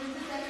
This is